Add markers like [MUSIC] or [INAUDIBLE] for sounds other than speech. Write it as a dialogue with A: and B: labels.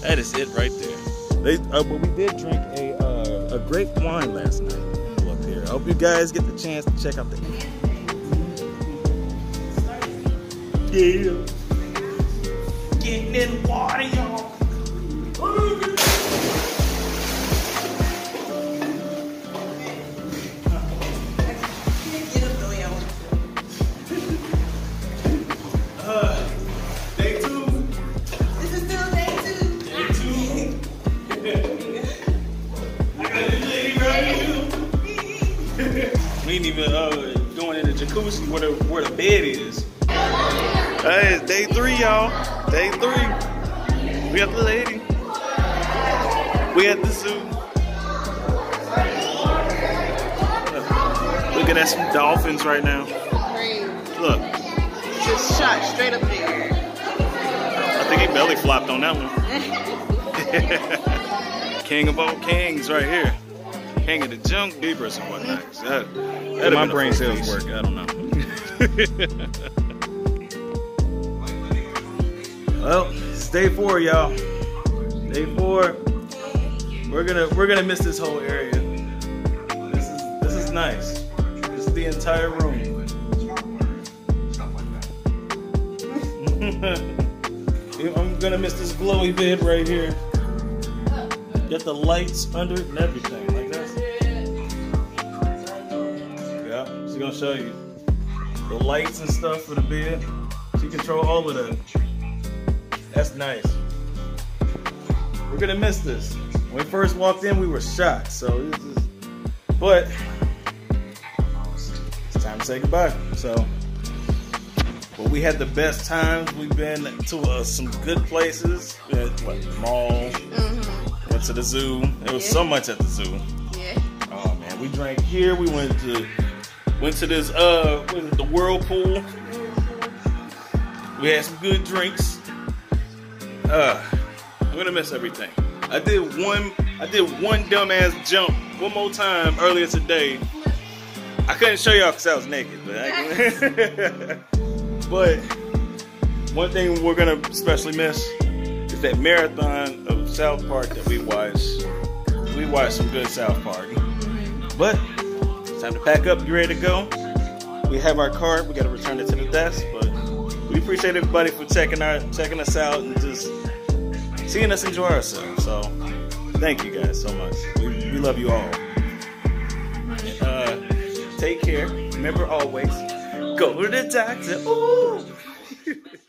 A: That is it right there. They, uh, but we did drink a uh, a grape wine last night. Look here. I hope you guys get the chance to check out the. Yeah. Getting in water. We ain't even uh, going in the jacuzzi where the, where the bed is. Hey, it's day three, y'all. Day three. We got the lady. We at the zoo. Looking at some dolphins right now.
B: Crazy.
A: Look,
B: Just shot straight up there.
A: I think he belly flopped on that one. [LAUGHS] [LAUGHS] King of all kings right here. King of the junk deepers and whatnot. That, that'd
C: My
A: have been a
C: brain cells work. I don't know. [LAUGHS]
A: Well, it's day four, y'all. Day four. We're gonna we're gonna miss this whole area. This is this is nice. This is the entire room. [LAUGHS] I'm gonna miss this glowy bed right here. Get the lights under it and everything gonna show you the lights and stuff for the bed. She control all of that. That's nice. We're gonna miss this. When we first walked in, we were shocked. So this is, but it's time to say goodbye. So, but we had the best times. We've been to uh, some good places. We had, what, the mall. Went to the zoo. There was
B: Yeah.
A: so much at the zoo.
B: Yeah.
A: Oh man, we drank here. We went to went to this uh it, the whirlpool. We had some good drinks. Uh I'm gonna miss everything. I did one I did one dumbass jump one more time earlier today. I couldn't show y'all because I was naked, but I, [LAUGHS] but one thing we're gonna especially miss is that marathon of South Park that we watched. We watched some good South Park. But time to pack up, you ready to go? We have our card, we gotta return it to the desk, but we appreciate everybody for checking our checking us out and just seeing us enjoy ourselves. So thank you guys so much. We, we love you all. Uh, take care. Remember always, go to the doctor. Ooh. [LAUGHS]